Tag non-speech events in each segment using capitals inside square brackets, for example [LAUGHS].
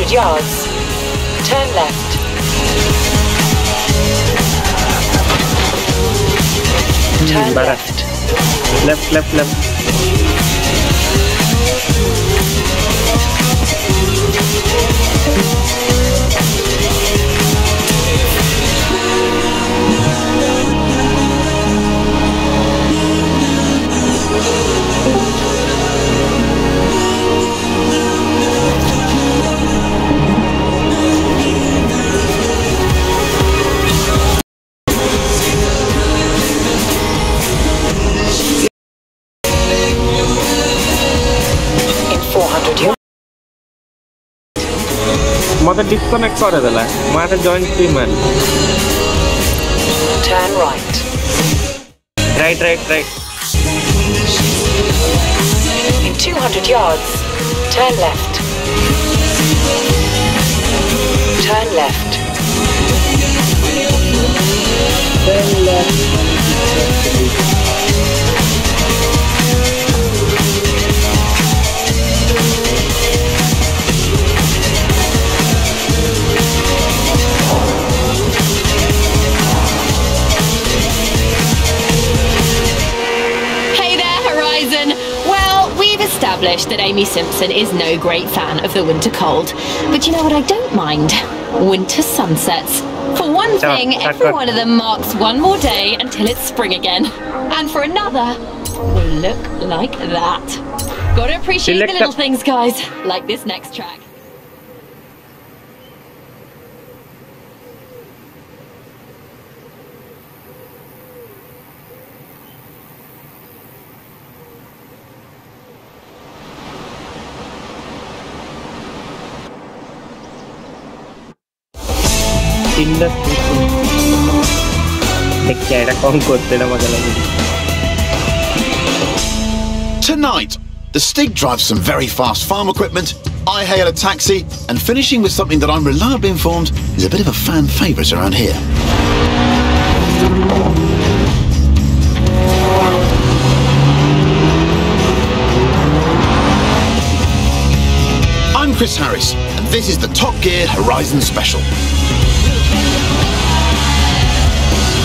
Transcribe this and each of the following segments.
Left, left, left. 400 yards, turn left. Turn left. Left, left, left. 400 yards, মতে disconnect করে দেলা মাতে joint প্রিমারি turn right. Right right right In 200 yards, turn left. Turn left. Hey Established that Amy Simpson is no great fan of the winter cold. But you know what I don't mind? Winter sunsets. For one thing, [LAUGHS] every one of them marks one more day until it's spring again. And for another, they look like that. Gotta appreciate the little things, guys, like this next track. Tonight, the Stig drives some very fast farm equipment, I hail a taxi, and finishing with something that I'm reliably informed is a bit of a fan favourite around here. I'm Chris Harris, and this is the Top Gear Horizon Special.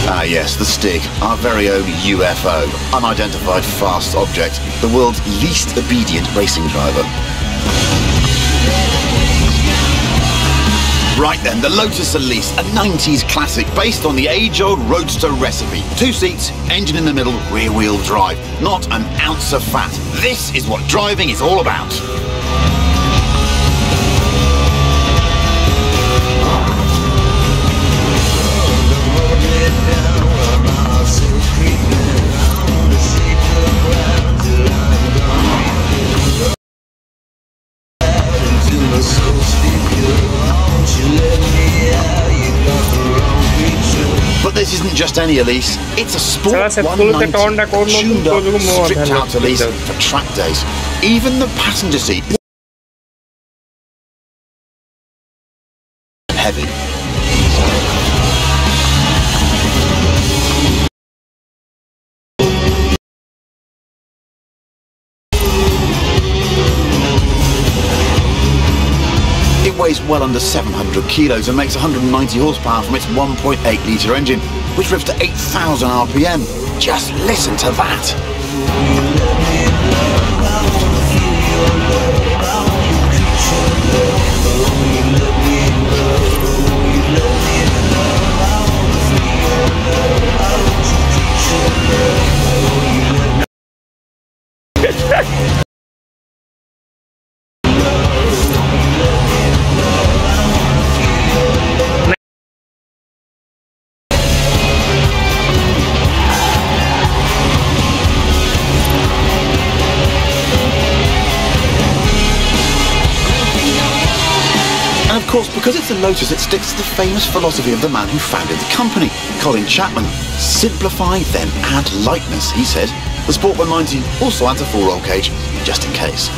Ah, yes, the Stig, our very own UFO, unidentified fast object, the world's least obedient racing driver. Right then, the Lotus Elise, a 90s classic based on the age-old roadster recipe. Two seats, engine in the middle, rear-wheel drive. Not an ounce of fat. This is what driving is all about. Just any Elise, it's a Sport Sarà se tu lo te 190 tonda con un tuned up, stripped out Elise for track days. Even the passenger seat is heavy. It weighs well under 700 kilos and makes 190 horsepower from its 1.8 litre engine, which revs to 8,000 RPM. Just listen to that. [LAUGHS] course, because it's a Lotus, it sticks to the famous philosophy of the man who founded the company, Colin Chapman. Simplify, then add lightness, he said. The Sport 190 also adds a four-roll cage, just in case.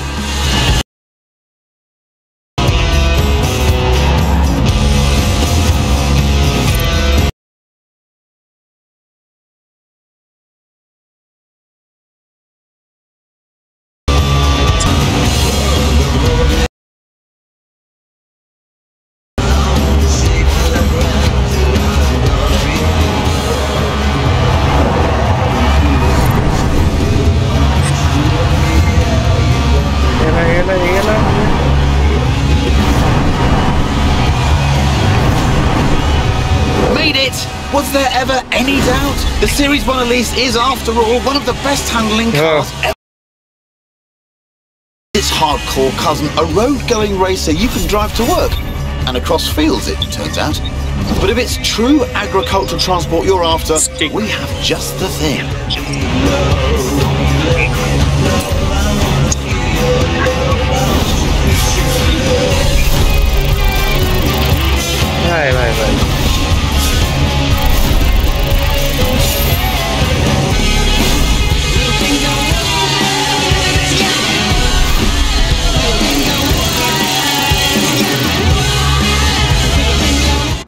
Ever any doubt? The Series 1 Elise is, after all, one of the best handling cars ever. Its hardcore cousin, a road-going racer you can drive to work. And across fields, it turns out. But if it's true agricultural transport you're after, Skink. we have just the thing. Vai, vai, vai.